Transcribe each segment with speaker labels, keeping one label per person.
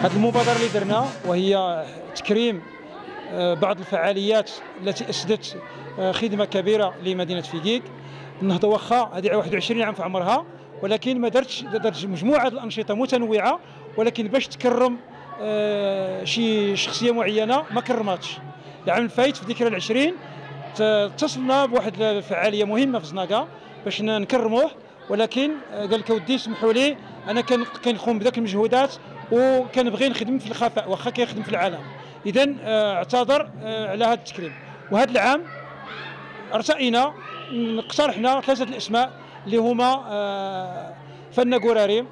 Speaker 1: هذه المبادرة اللي درنا وهي تكريم آه، بعض الفعاليات التي أسدت آه، خدمة كبيرة لمدينة فجيج النهضه واخا هذه 21 عام في عمرها ولكن ما درتش درت مجموعة الأنشطة متنوعة ولكن باش تكرم آه، شي شخصية معينة ما كرماتش. العام الفايت في ذكرى العشرين اتصلنا بواحد الفعاليه مهمة في زناقة باش نكرموه ولكن قال لك ودي سمحوا لي أنا كنقوم بذاك المجهودات وكنبغي نخدم في الخفاء واخا كيخدم في العالم. اذا آه، اعتذر آه، على هذا التكريم. وهذا العام ارتئينا اقترحنا ثلاثة الأسماء اللي هما آه، فنا قراري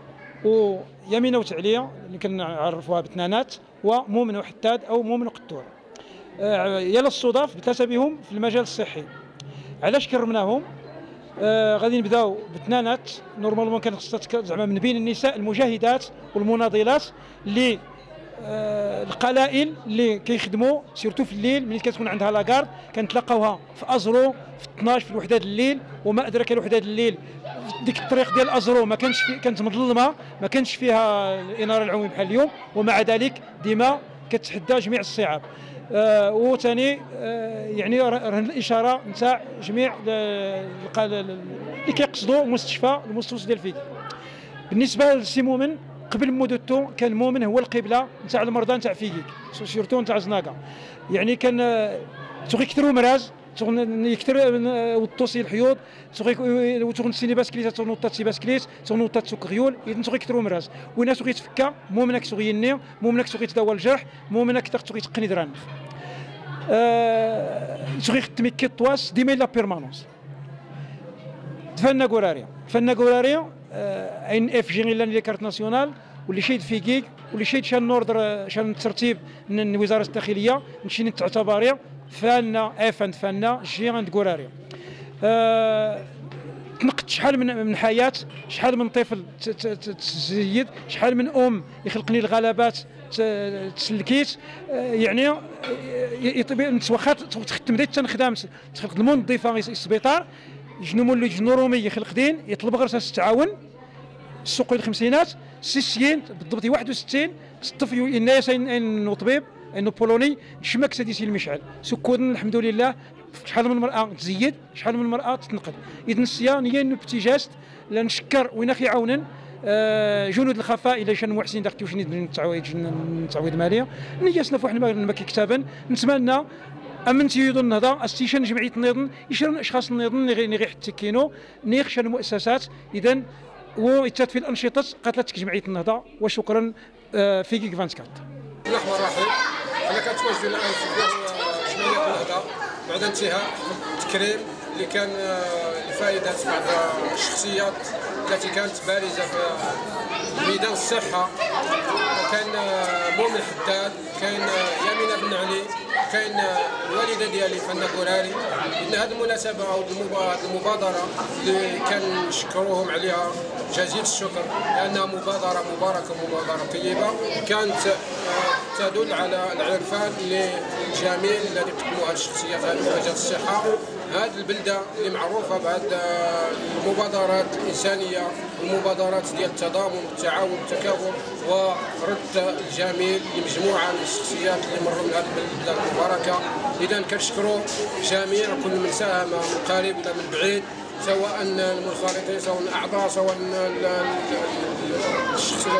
Speaker 1: ويمينه وتعليه اللي كنعرفوها بتنانات ومؤمن وحداد أو مؤمن وقطور يلا الصدف بثلاثة بهم في المجال الصحي. علاش كرمناهم؟ آه غادي نبداو بثنانات normalement كان خصها زعما من بين النساء المجاهدات والمناضلات اللي آه القلائل اللي كيخدموا surtout في الليل ملي كتكون عندها la garde كنتلاقاوها في ازرو في 12 في الوحده الليل وما أدراك الوحده الليل. ديك الطريق ديال ازرو ما كانش كانت مظلمة ما كانش فيها الإنارة العمومية بحال اليوم ومع ذلك ديما كتحدى جميع الصعاب. وثاني آه يعني رهن الإشارة نتاع جميع اللي كيقصدوا مستشفى المستوصف ديال فيك بالنسبة للسي مؤمن قبل مدته كان مؤمن هو القبلة نتاع المرضى نتاع فيكيك سيرتو نتاع زناقة. يعني كان تغي كثروا مراز يكثر وطوسي الحيوض وتغن سيني باسكليت تغنوطات سي باسكليت تغنوطات سكريول اذا تغي كثروا مراز وين تغي تفكا مؤمنك تغي يني مؤمنك تغي تداوى الجرح مؤمنك تغي تقني دران تغي خدمي كي طواس ديما لا بيرمانونس. تفنا قراريا فنا قراريا ان إف جي لي كارت ناسيونال واللي شيد في كيك واللي شيد شان نوردر شان الترتيب من وزارة الداخلية نمشي تعتبريا فانا افند فانا جي عند قراريا أه تنقت شحال من من حياة شحال من طفل تزيد شحال من أم يخلقني الغلبات تسلكيت. يعني واخا تخدم ديت تنخدم تخلق المنظفه السبيطار. جنو اللي جنو رومي يخلق دين يطلب غير التعاون السوق الخمسينات سيسيين بالضبط 61 الطفل الناس انه طبيب إنه بولوني شمك سديسي المشعل. سكون الحمد لله. شحال من المراه تزيد شحال من المراه تتنقل اذا الصيام هي إنه بتيجاست لنشكر وين أخي عونا آه جنود الخفاء إلى شان محسن داك واش التعويض التعويض الماليه نياسنا فواحد ما كتابا نتمنى أمن تيدو النهضة. استيشان جمعية النظام يشرن أشخاص النظام اللي غير تكينو نيخ المؤسسات اذا ويتات في الأنشطة قاتلت جمعية النهضة. وشكرا في كيك 24
Speaker 2: بسم الله الرحمن الرحيم أنا كنتواجد الان في جمعيه النهضه بعد انتهاء التكريم اللي كان آه، لفائده بعض الشخصيات التي كانت بارزة في ميدان الصحة. كان آه، مؤمن حداد كاين آه، يمينه بن علي. كاين الوالدة ديالي فنة كوراري. إن هذه المناسبة أو المبادرة اللي كنشكروهم عليها جزيل الشكر لأنها مبادرة مباركة مبادرة طيبة. كانت آه، تدل على العرفان الجميل الذي قدموها الشخصيات هذه في الصحة. هذه البلدة اللي معروفة بهذه المبادرات الانسانيه المبادرات ديال التضامن والتعاون والتكافل ورد الجميل لمجموعة من الشخصيات اللي مروا من هذه البلدة المباركة. اذا كنشكروا جميع كل من ساهم من قريب ولا من بعيد سواء المنخرطين سواء الأعضاء سواء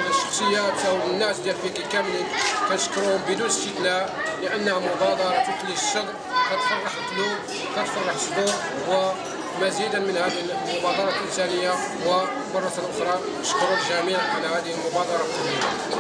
Speaker 2: الشخصيات سواء الناس ديال فيكي كاملين. كنشكروهم بدون استثناء لأنها مبادرة تثلي الصدر كتفرح القلوب كتفرح الصدور ومزيدا من هذه المبادرة الإنسانية ومرة أخرى نشكر الجميع على هذه المبادرة الطيبة